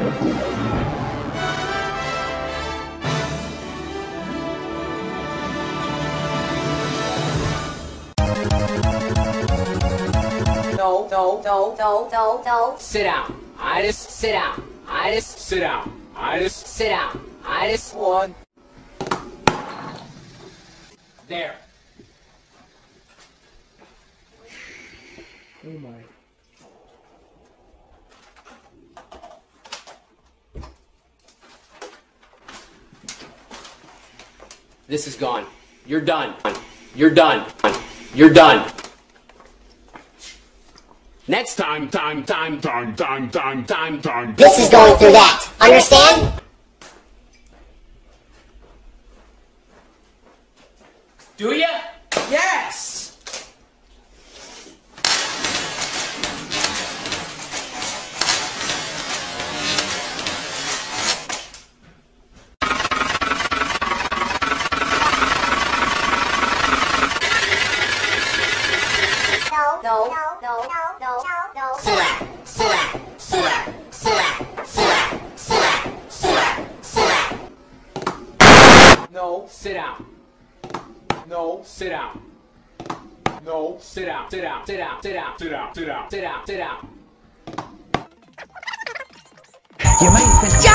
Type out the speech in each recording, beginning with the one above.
No, no, no, no, no, no. Sit down. I just sit down. I just sit down. I just sit down. I just one. There. Oh my. This is gone. You're done. You're done. You're done. Next time, time, time, time, time, time, time, time. This is going through that. Understand? Do ya? Yes! No, no, no, no, no, no, no. Slap, slap, slap, slap, slap, slap, slap, slap. No, Sit down. no, Sit down. no. Sit down. Sit down. Sit down. Sit down. Sit down. Sit down. Sit down. Sit down. You may think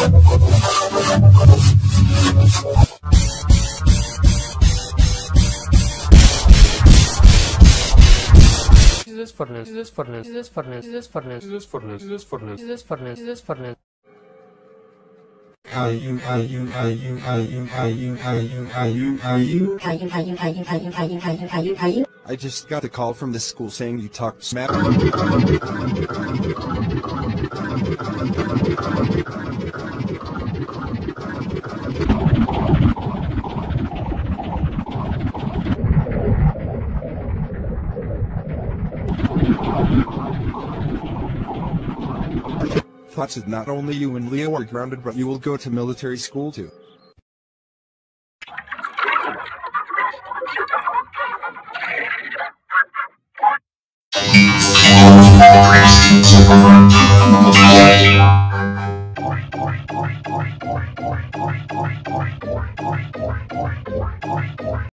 Jesus furnace, Jesus furnace, Jesus furnace, Jesus furnace, Jesus furnace, Jesus furnace, Jesus furnace, Jesus furnace. Are you, are you, are you, are you, are you, are you, are you, are you? Are you, are you, are you, are you, are you, are you, are you, are you? I just got a call from the school saying you talked smack. Thoughts that not only you and Leo are grounded, but you will go to military school too.